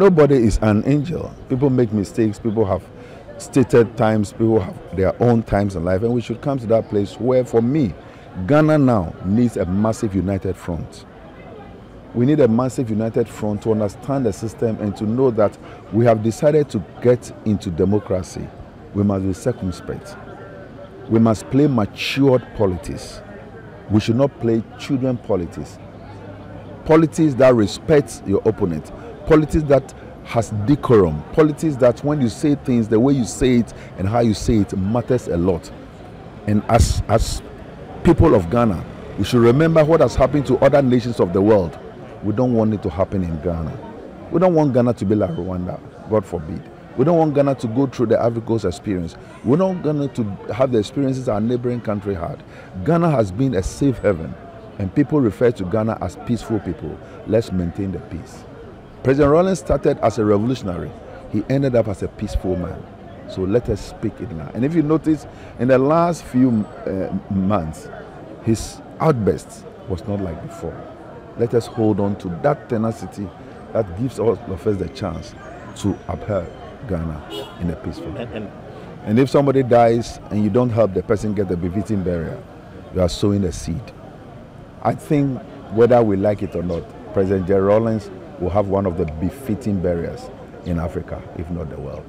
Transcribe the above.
nobody is an angel. People make mistakes. People have stated times. People have their own times in life. And we should come to that place where, for me, Ghana now needs a massive united front. We need a massive united front to understand the system and to know that we have decided to get into democracy. We must be circumspect. We must play matured politics. We should not play children politics. Politics that respects your opponent. Politics that has decorum. Politics that when you say things, the way you say it and how you say it matters a lot. And as, as people of Ghana, we should remember what has happened to other nations of the world. We don't want it to happen in Ghana. We don't want Ghana to be like Rwanda, God forbid. We don't want Ghana to go through the Coast experience. We don't want Ghana to have the experiences our neighboring country had. Ghana has been a safe haven, and people refer to Ghana as peaceful people. Let's maintain the peace. President Rawlings started as a revolutionary. He ended up as a peaceful man. So let us speak it now. And if you notice, in the last few uh, months, his outburst was not like before. Let us hold on to that tenacity that gives all of us the chance to uphold Ghana in a peaceful way. And, and, And if somebody dies and you don't help the person get a befitting burial, you are sowing a seed. I think whether we like it or not, President Jerry Rawlings will have one of the befitting barriers in Africa, if not the world.